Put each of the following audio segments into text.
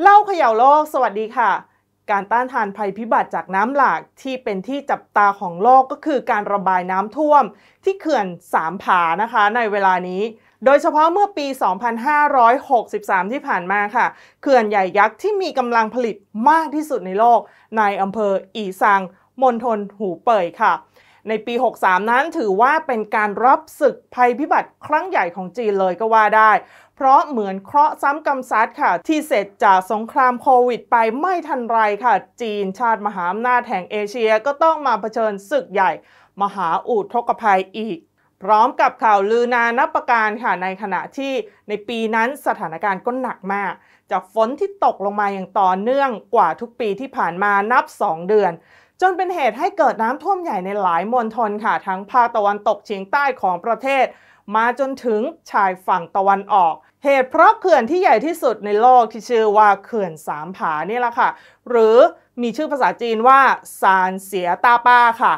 เล่าเขย่าโลก สวัสดีค่ะ การต้านทานภัยพิบัติจากน้ำหลากที่เป็นที่จับตาของโลกก็คือการระบายน้ำท่วม ที่เขื่อนสามผานะคะ ในเวลานี้ โดยเฉพาะเมื่อปี 2563 ที่ผ่านมาค่ะ เขื่อนใหญ่ยักษ์ที่มีกำลังผลิตมากที่สุดในโลก ในอำเภออีซังมณฑลหูเป่ยค่ะ ในปี 63 นั้นถือว่าเป็นการรับศึกภัยพิบัติครั้งใหญ่ของจีนเลยก็ว่าได้ เพราะเหมือนเคราะห์ซ้ำกำซัดค่ะ ที่เสร็จจากสงครามโควิดไปไม่ทันไรค่ะ จีนชาติมหาอำนาจแห่งเอเชียก็ต้องมาเผชิญศึกใหญ่ มหาอุทกภัยอีกพร้อมกับข่าวลือนานับประการค่ะในขณะที่ในปีนั้นสถานการณ์ก็หนักมาก จากฝนที่ตกลงมาอย่างต่อเนื่องกว่าทุกปีที่ผ่านมานับ 2 เดือน จนเป็นเหตุให้เกิดน้ำท่วมใหญ่ในหลายมณฑลค่ะ ทั้งภาคตะวันตกเฉียงใต้ของประเทศ มาจนถึงชายฝั่งตะวันออก เหตุเพราะเขื่อนที่ใหญ่ที่สุดในโลกที่ชื่อว่าเขื่อนสามผานี่แหละค่ะ หรือมีชื่อภาษาจีนว่าซานเสียตาป้าค่ะ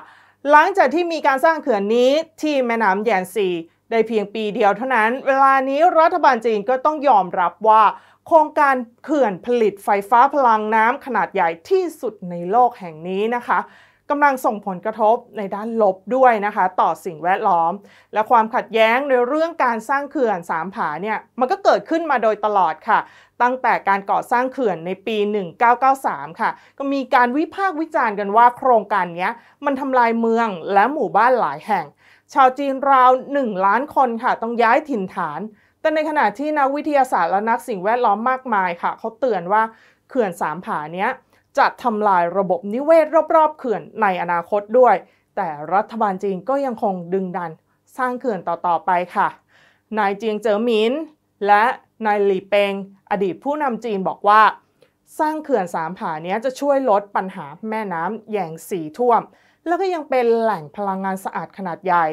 หลังจากที่มีการสร้างเขื่อนนี้ที่แม่น้ำแยนซีได้เพียงปีเดียวเท่านั้น เวลานี้รัฐบาลจีนก็ต้องยอมรับว่า โครงการเขื่อนผลิตไฟฟ้าพลังน้ำขนาดใหญ่ที่สุดในโลกแห่งนี้นะคะกำลังส่งผลกระทบในด้านลบด้วยนะคะ ต่อสิ่งแวดล้อม และความขัดแย้งในเรื่องการสร้างเขื่อนสามผาเนี่ยมันก็เกิดขึ้นมาโดยตลอดค่ะ ตั้งแต่การก่อสร้างเขื่อนในปี 1993 ค่ะ ก็มีการวิพากษ์วิจารณ์กันว่าโครงการนี้มันทำลายเมืองและหมู่บ้านหลายแห่ง ชาวจีนราว 1 ล้านคนค่ะ ต้องย้ายถิ่นฐาน แต่ในขณะที่นักวิทยาศาสตร์และนักสิ่งแวดล้อมมากมายค่ะเขาเตือนว่าเขื่อนสามผาเนี้ยจะทำลายระบบนิเวศรอบๆเขื่อนในอนาคตด้วย แต่รัฐบาลจีนก็ยังคงดึงดันสร้างเขื่อนต่อๆไปค่ะ นายเจียงเจ๋อหมินและนายหลี่เปงอดีตผู้นำจีนบอกว่า สร้างเขื่อนสามผานี้จะช่วยลดปัญหาแม่น้ำแยงสีท่วม แล้วก็ยังเป็นแหล่งพลังงานสะอาดขนาดใหญ่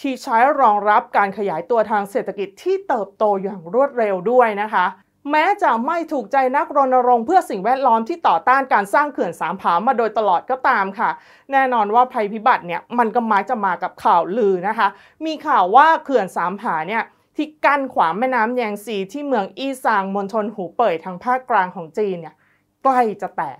ที่ใช้รองรับการขยายตัวทางเศรษฐกิจที่เติบโตอย่างรวดเร็วด้วยนะคะ แม้จะไม่ถูกใจนักรณรงค์เพื่อสิ่งแวดล้อมที่ต่อต้านการสร้างเขื่อนสามผามาโดยตลอดก็ตามค่ะ แน่นอนว่าภัยพิบัติเนี่ยมันก็มักจะมากับข่าวลือนะคะ มีข่าวว่าเขื่อนสามผาเนี่ยที่กั้นขวางแม่น้ำแยงซีที่เมืองอีซางมณฑลหูเป่ยทางภาคกลางของจีนเนี่ยใกล้จะแตก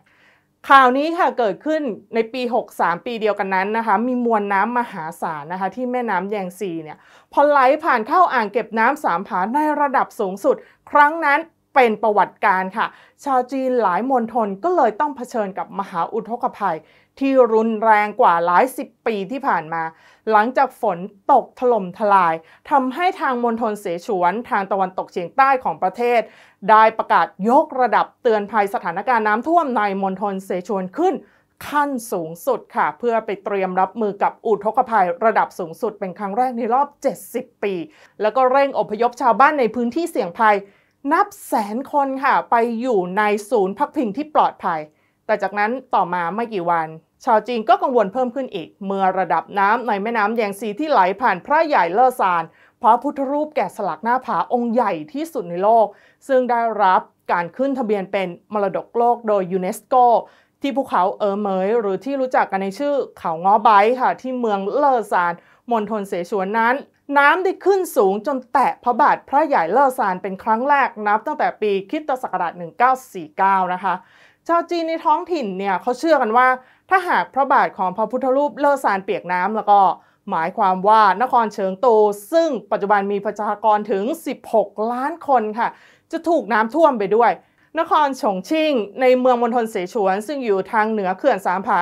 ข่าวนี้ค่ะเกิดขึ้นในปี 63 ปีเดียวกันนั้นนะคะ มีมวลน้ำมหาศาลนะคะ ที่แม่น้ำแยงซีเนี่ยพอไหลผ่านเข้าอ่างเก็บน้ำสามผาในระดับสูงสุด ครั้งนั้น เป็นประวัติการค่ะ ชาวจีนหลายมณฑลก็เลยต้องเผชิญกับมหาอุทกภัย ที่รุนแรงกว่าหลายสิบปีที่ผ่านมา หลังจากฝนตกถล่มทลายทำให้ทางมณฑลเสฉวนทางตะวันตกเฉียงใต้ของประเทศ ได้ประกาศยกระดับเตือนภัยสถานการณ์น้ำท่วมในมณฑลเสฉวนขึ้นขั้นสูงสุดค่ะ เพื่อไปเตรียมรับมือกับอุทกภัยระดับสูงสุดเป็นครั้งแรกในรอบ 70 ปี แล้วก็เร่งอพยพชาวบ้านในพื้นที่เสี่ยงภัย นับแสนคนค่ะ ไปอยู่ในศูนย์พักพิงที่ปลอดภัย แต่จากนั้นต่อมาไม่กี่วัน ชาวจีนก็กังวลเพิ่มขึ้นอีก เมื่อระดับน้ำในแม่น้ำแยงซีที่ไหลผ่านพระใหญ่เลอซานพระพุทธรูปแกะสลักหน้าผาองค์ใหญ่ที่สุดในโลก ซึ่งได้รับการขึ้นทะเบียนเป็นมรดกโลกโดยยูเนสโก ที่ภูเขาเออเมยหรือที่รู้จักกันในชื่อเขาง้อไบค่ะ ที่เมืองเลอซานมณฑลเสฉวนนั้น น้ำได้ขึ้นสูงจนแตะพระบาทพระใหญ่เลอซานเป็นครั้งแรกนับตั้งแต่ปีคิตศักราช1949 นะคะชาวจีนในท้องถิ่นเนี่ยเขาเชื่อกันว่า ถ้าหากพระบาทของพระพุทธรูปเลอซานเปียกน้ำแล้วก็หมายความว่านครเฉิงตูซึ่งปัจจุบันมีประชากรถึง 16 ล้านคนค่ะ จะถูกน้ำท่วมไปด้วย นครฉงชิ่ง ในเมืองมณฑลเสฉวน ซึ่งอยู่ทางเหนือเขื่อนสามผา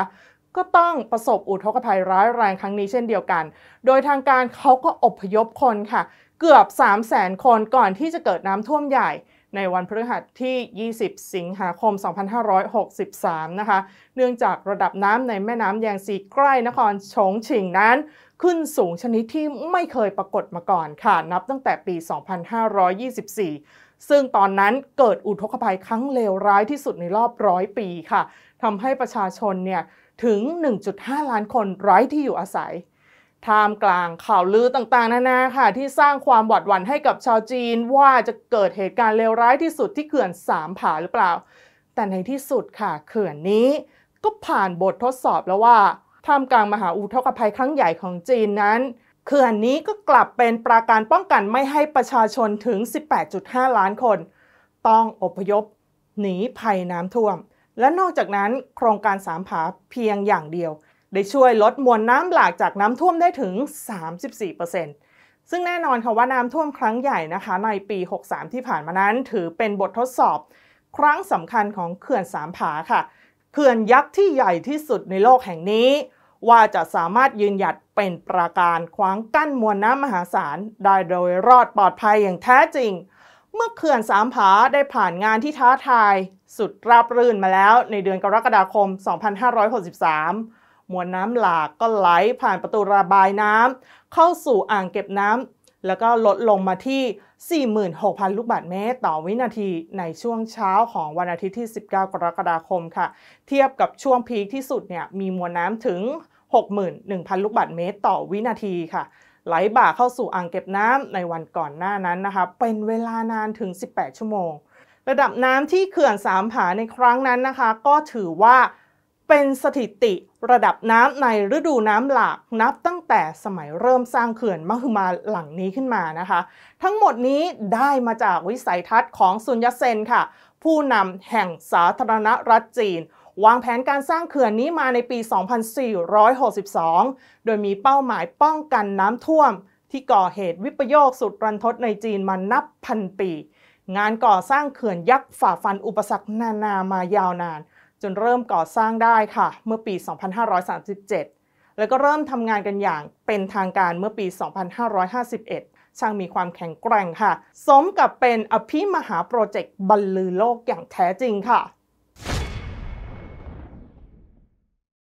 ก็ต้องประสบอุทกภัยร้ายแรงครั้งนี้เช่นเดียวกัน โดยทางการเขาก็อพยพคนค่ะ เกือบ 3 0 0แสนคนก่อนที่จะเกิดน้ำท่วมใหญ่ ในวันพฤหัสที่ 20 สิงหาคม 2563 นะคะ เนื่องจากระดับน้ำในแม่น้ำแยงซีใกล้นครฉงชิ่งนั้น ขึ้นสูงชนิดที่ไม่เคยปรากฏมาก่อนค่ะ นับตั้งแต่ปี 2524 ซึ่งตอนนั้นเกิดอุทกภัยครั้งเลวร้ายที่สุดในรอบร้อยปีค่ะทำให้ประชาชนเนี่ยถึง 1.5 ล้านคนไร้ที่อยู่อาศัยท่ามกลางข่าวลือต่างๆ นานาค่ะ ที่สร้างความหวาดหวั่นให้กับชาวจีนว่าจะเกิดเหตุการณ์เลวร้ายที่สุดที่เขื่อนสามผาหรือเปล่า แต่ในที่สุดค่ะเขื่อนนี้ก็ผ่านบททดสอบแล้วว่า ท่ามกลางมหาอุทกภัยครั้งใหญ่ของจีนนั้นเขื่อนนี้ก็กลับเป็นปราการป้องกันไม่ให้ประชาชนถึง 18.5 ล้านคน ต้องอพยพ หนีภัยน้ำท่วม และนอกจากนั้นโครงการสามผาเพียงอย่างเดียว ได้ช่วยลดมวลน้ำหลากจากน้ำท่วมได้ถึง 34%ซึ่งแน่นอนค่ะว่าน้ำท่วมครั้งใหญ่นะคะ ในปี 63 ที่ผ่านมานั้น ถือเป็นบททดสอบ ครั้งสำคัญของเขื่อนสามผาค่ะ เขื่อนยักษ์ที่ใหญ่ที่สุดในโลกแห่งนี้ ว่าจะสามารถยืนหยัดเป็นปราการขวางกั้นมวลน้ำมหาศาลได้โดยรอดปลอดภัยอย่างแท้จริง เมื่อเขื่อนสามผาได้ผ่านงานที่ท้าทาย สุดราบรื่นมาแล้วในเดือนกรกฎาคม 2563 มวลน้ำหลากก็ไหลผ่านประตูระบายน้ำเข้าสู่อ่างเก็บน้ำ แล้วก็ลดลงมาที่ 46,000 ลูกบาศก์เมตร ต่อวินาทีในช่วงเช้าของวันอาทิตย์ที่ 19 กรกฎาคมค่ะ เทียบกับช่วงพีคที่สุดเนี่ยมีมวลน้ำถึง 61,000 ลูกบาศก์เมตร ต่อวินาทีค่ะ ไหลบ่าเข้าสู่อ่างเก็บน้ำในวันก่อนหน้านั้นนะคะ เป็นเวลานานถึง 18 ชั่วโมง ระดับน้ำที่เขื่อนสามผาในครั้งนั้นนะคะ ก็ถือว่า เป็นสถิติระดับน้ำในฤดูน้ำหลากนับตั้งแต่สมัยเริ่มสร้างเขื่อนมหึมาหลังนี้ขึ้นมานะคะ ทั้งหมดนี้ได้มาจากวิสัยทัศน์ของซุนยัตเซนค่ะ ผู้นำแห่งสาธารณรัฐจีน วางแผนการสร้างเขื่อนนี้มาในปี 2462 โดยมีเป้าหมายป้องกันน้ำท่วม ที่ก่อเหตุวิปโยคสุดรันทดในจีนมานับพันปี งานก่อสร้างเขื่อนยักษ์ฝ่าฟันอุปสรรคนานามายาวนาน จนเริ่มก่อสร้างได้ค่ะ เมื่อปี 2537 แล้วก็เริ่มทำงานกันอย่างเป็นทางการเมื่อปี 2551 ช่างมีความแข็งแกร่งค่ะ สมกับเป็นอภิมหาโปรเจกต์บรรลือโลกอย่างแท้จริงค่ะ